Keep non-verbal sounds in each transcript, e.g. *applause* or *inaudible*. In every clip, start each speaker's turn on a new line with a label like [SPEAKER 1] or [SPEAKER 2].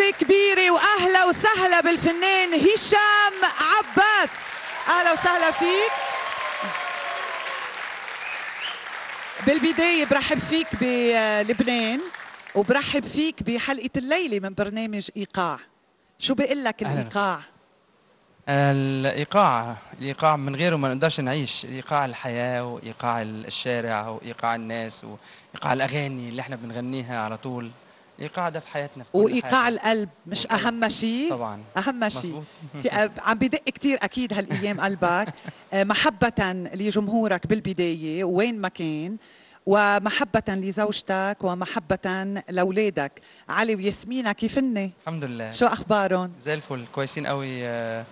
[SPEAKER 1] سقفة كبيرة وأهلا وسهلا بالفنان هشام عباس. أهلا وسهلا فيك. بالبداية برحب فيك بلبنان وبرحب فيك بحلقة الليلة من برنامج إيقاع. شو بيقول لك الإيقاع؟
[SPEAKER 2] الإيقاع الإيقاع من غيره ما نقدرش نعيش. إيقاع الحياة وإيقاع الشارع وإيقاع الناس وإيقاع الأغاني اللي إحنا بنغنيها على طول. الايقاع ده في حياتنا في كل
[SPEAKER 1] وإيقاع
[SPEAKER 2] حاجة.
[SPEAKER 1] القلب مش
[SPEAKER 2] والقلب.
[SPEAKER 1] أهم شيء؟
[SPEAKER 2] طبعا
[SPEAKER 1] أهم شيء عم بدق كتير أكيد هالأيام *laughs* قلبك آه، محبة لجمهورك بالبداية وين ما كان ومحبة لزوجتك ومحبة لأولادك علي وياسمينة كيفني؟
[SPEAKER 2] الحمد لله
[SPEAKER 1] شو أخبارهم؟
[SPEAKER 2] زي الفل كويسين قوي آه،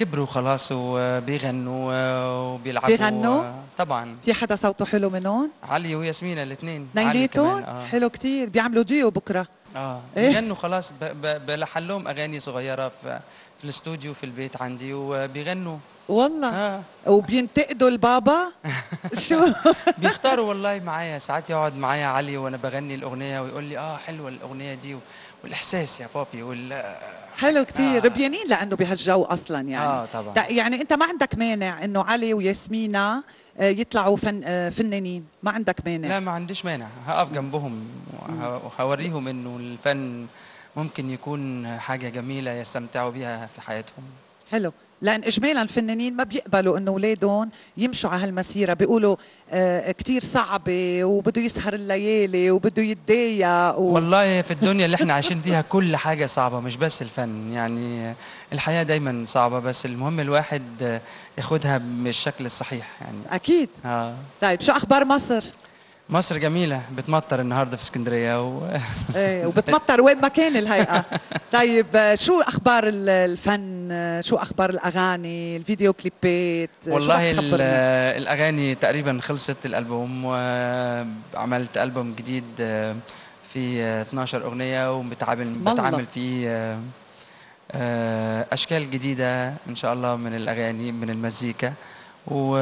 [SPEAKER 2] كبروا خلاص وبيغنوا آه، وبيلعبوا.
[SPEAKER 1] بيغنوا؟
[SPEAKER 2] آه، طبعا.
[SPEAKER 1] في حدا صوته حلو منهم؟
[SPEAKER 2] علي وياسمينة الاثنين.
[SPEAKER 1] نيناتهم؟
[SPEAKER 2] آه.
[SPEAKER 1] حلو كتير. بيعملوا ديو بكرة.
[SPEAKER 2] آه.
[SPEAKER 1] إيه؟
[SPEAKER 2] بيغنوا خلاص. بلحن لهم أغاني صغيرة في في الاستوديو في البيت عندي وبيغنوا.
[SPEAKER 1] والله.
[SPEAKER 2] آه.
[SPEAKER 1] وبينتقدوا البابا؟ *laughs* شو؟
[SPEAKER 2] بيختاروا والله معايا. ساعات يقعد معايا علي وأنا بغني الأغنية ويقول لي آه حلوة الأغنية دي والإحساس يا بابي وال
[SPEAKER 1] حلو كتير
[SPEAKER 2] آه.
[SPEAKER 1] ربيانين لأنه بهالجو أصلا يعني.
[SPEAKER 2] آه طبعا.
[SPEAKER 1] يعني أنت ما عندك مانع إنه علي وياسمينة آه، يطلعوا فن آه، فنانين. ما عندك مانع.
[SPEAKER 2] لا ما عنديش مانع. هقف جنبهم وه- وهوريهم إنه الفن ممكن يكون حاجة جميلة يستمتعوا بيها في حياتهم.
[SPEAKER 1] حلو. لأن اجمالا الفنانين ما بيقبلوا إنه أولادهم يمشوا على هالمسيرة. بيقولوا آه كثير صعبة وبده يسهر الليالي وبده يتضايق و...
[SPEAKER 2] والله في الدنيا اللي إحنا *laughs* عايشين فيها كل حاجة صعبة مش بس الفن. يعني الحياة دايما صعبة بس المهم الواحد ياخدها بالشكل الصحيح يعني.
[SPEAKER 1] أكيد.
[SPEAKER 2] آه.
[SPEAKER 1] طيب شو أخبار مصر؟
[SPEAKER 2] مصر جميلة. بتمطر النهاردة في اسكندرية و...
[SPEAKER 1] إيه وبتمطر. وين ما كان الهيئة. *laughs* طيب آه، شو أخبار ال- الفن؟ آه، شو أخبار الأغاني؟ الفيديو كليبات؟ آه،
[SPEAKER 2] والله؟ الأغاني تقريبا خلصت الألبوم وعملت ألبوم جديد آه، في آه، 12 أغنية وبتعامل. بتعامل فيه آه، آه، أشكال جديدة إن شاء الله من الأغاني من المزيكا. و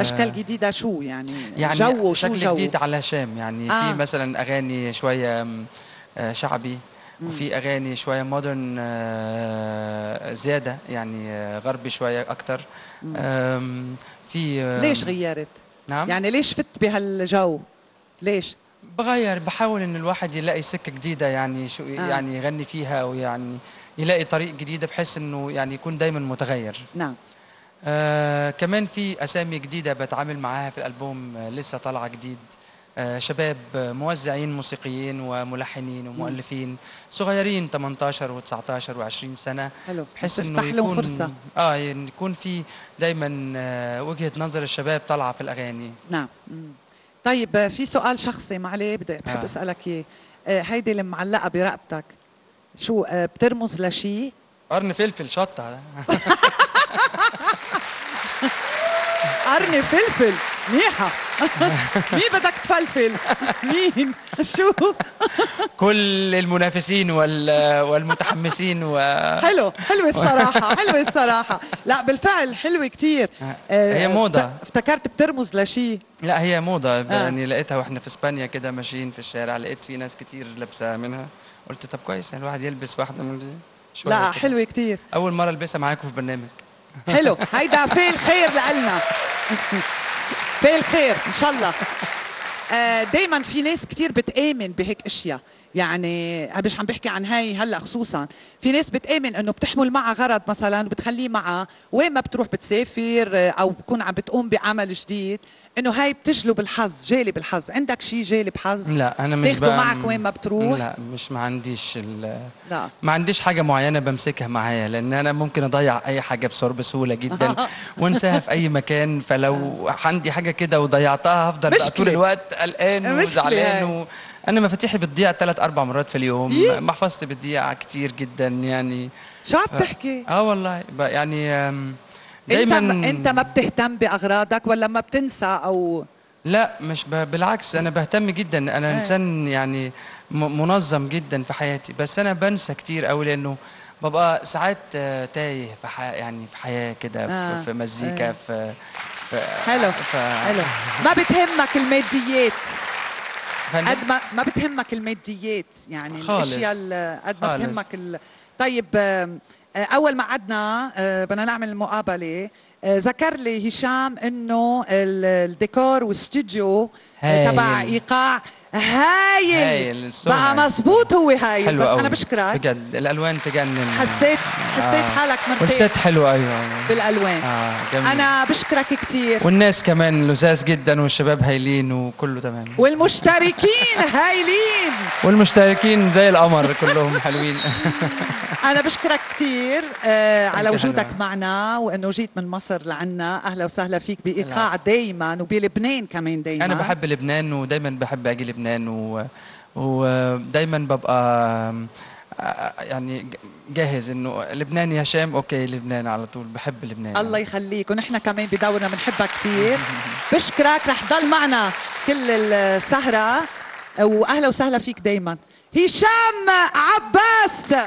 [SPEAKER 1] أشكال جديدة شو يعني,
[SPEAKER 2] يعني
[SPEAKER 1] جو
[SPEAKER 2] شكل
[SPEAKER 1] جو؟
[SPEAKER 2] جديد على شام يعني
[SPEAKER 1] آه.
[SPEAKER 2] في مثلا أغاني شوية آه، شعبي وفي أغاني شوية مودرن زيادة يعني آه، غربي شوية أكتر. آم، في
[SPEAKER 1] ليش غيرت؟
[SPEAKER 2] نعم.
[SPEAKER 1] يعني ليش فت بهالجو؟ ليش؟
[SPEAKER 2] بغير بحاول إن الواحد يلاقي سكة جديدة يعني شو
[SPEAKER 1] آه.
[SPEAKER 2] يعني يغني فيها ويعني يلاقي طريق جديده بحيث إنه يعني يكون دايما متغير.
[SPEAKER 1] نعم.
[SPEAKER 2] آه كمان في أسامي جديدة بتعامل معاها في الألبوم آه لسه طالعة جديد. آه شباب آه، موزعين موسيقيين وملحنين ومؤلفين صغيرين 18 و19 و20 سنة.
[SPEAKER 1] حلو.
[SPEAKER 2] بحيث
[SPEAKER 1] إنه
[SPEAKER 2] يكون
[SPEAKER 1] فرصة.
[SPEAKER 2] آه يعني يكون في دايما آه وجهة نظر الشباب طالعة في الأغاني.
[SPEAKER 1] نعم. طيب آه، في سؤال شخصي معلي بدي بحب
[SPEAKER 2] آه.
[SPEAKER 1] أسألك إياه. آه، هيدي المعلقه برقبتك. شو بترمز لشيء
[SPEAKER 2] قرن فلفل شطة. *laughs* *laughs*
[SPEAKER 1] قرن فلفل منيحة *laughs* مين بدك تفلفل؟ مين؟ شو؟ *laughs*
[SPEAKER 2] كل المنافسين وال والمتحمسين و
[SPEAKER 1] حلو حلوة الصراحة حلوة الصراحة لا بالفعل حلوة كتير
[SPEAKER 2] آه، هي موضة.
[SPEAKER 1] افت- افتكرت بترمز لشيء
[SPEAKER 2] لا هي موضة
[SPEAKER 1] آه.
[SPEAKER 2] يعني لقيتها وإحنا في إسبانيا كده ماشيين في الشارع لقيت في ناس كتير لابسة منها قلت طب كويس الواحد يلبس واحدة من دي
[SPEAKER 1] لا. حلوة كتير
[SPEAKER 2] أول مرة ألبسها معاكم في برنامج
[SPEAKER 1] حلو. هيدا فيل خير لنا فيل خير إن شاء الله. دائما في ناس كتير بتآمن بهيك أشياء. يعني مش عم بحكي عن هاي هلا خصوصا. في ناس بتآمن إنه بتحمل معها غرض مثلا وبتخليه معها وين ما بتروح بتسافر آه، أو بكون عم بتقوم بعمل جديد إنه هاي بتجلب الحظ جالب الحظ. عندك شيء جالب حظ؟
[SPEAKER 2] لا أنا مش
[SPEAKER 1] تاخده
[SPEAKER 2] بقى-
[SPEAKER 1] معك وين ما بتروح؟
[SPEAKER 2] لا مش ما عنديش ال...
[SPEAKER 1] لا.
[SPEAKER 2] ما عنديش حاجة معينة بمسكها معايا لأن أنا ممكن أضيع أي حاجة بسر بسهولة جدا *laughs* وأنساها في أي مكان. فلو عندي حاجة كده وضيعتها هفضل طول. الوقت قلقان. وزعلان و... أنا مفاتيحي بتضيع ثلاث أربع مرات في
[SPEAKER 1] إيه؟
[SPEAKER 2] اليوم محفظتي بتضيع كتير جدا يعني
[SPEAKER 1] شو عم تحكي
[SPEAKER 2] آه والله يعني
[SPEAKER 1] أنت
[SPEAKER 2] دايما
[SPEAKER 1] ما أنت ما بتهتم بأغراضك ولا ما بتنسى أو
[SPEAKER 2] لا مش ب... بالعكس أنا بهتم جدا أنا
[SPEAKER 1] إيه.
[SPEAKER 2] إنسان يعني م... منظم جدا في حياتي بس أنا بنسى كتير قوي لأنه ببقى ساعات آه، تايه في ح... يعني في حياة كده
[SPEAKER 1] آه.
[SPEAKER 2] في... مزيكا
[SPEAKER 1] إيه.
[SPEAKER 2] في... في
[SPEAKER 1] حلو
[SPEAKER 2] ف...
[SPEAKER 1] حلو ما بتهمك الماديات؟ قد ما ما بتهمك الماديات يعني
[SPEAKER 2] خالص.
[SPEAKER 1] الأشياء ال- قد ما. بتهمك ال... طيب آه، أول ما قعدنا آه، بدنا نعمل المقابله آه، ذكر لي هشام إنه ال- الديكور والاستوديو. تبع إيقاع هايل,
[SPEAKER 2] هايل،
[SPEAKER 1] بقى. مزبوط هو هايل.
[SPEAKER 2] حلو
[SPEAKER 1] بس
[SPEAKER 2] قوي.
[SPEAKER 1] أنا بشكرك.
[SPEAKER 2] بجد الألوان تجنن.
[SPEAKER 1] حسيت حسيت
[SPEAKER 2] آه.
[SPEAKER 1] حالك مرتاح.
[SPEAKER 2] والست حلو أيوه
[SPEAKER 1] بالألوان.
[SPEAKER 2] آه جميل.
[SPEAKER 1] أنا بشكرك كثير
[SPEAKER 2] والناس كمان لذاذ جدا والشباب هايلين وكله تمام.
[SPEAKER 1] والمشتركين *laughs* هايلين.
[SPEAKER 2] والمشتركين زي القمر كلهم حلوين. *laughs*
[SPEAKER 1] أنا بشكرك كثير آه على وجودك
[SPEAKER 2] حلوة.
[SPEAKER 1] معنا وإنه جيت من مصر لعنا. أهلا وسهلا فيك بإيقاع دايما وبلبنان كمان دايما.
[SPEAKER 2] أنا بحب لبنان ودايما بحب أجي لبنان. و... ودايما ببقى آه، يعني جاهز إنه لبنان هشام أوكي لبنان على طول بحب لبنان.
[SPEAKER 1] الله يخليك ونحن كمان بدورنا بنحبك كثير بشكرك رح تضل معنا كل السهرة واهلا وسهلا فيك دايما. هشام عباس!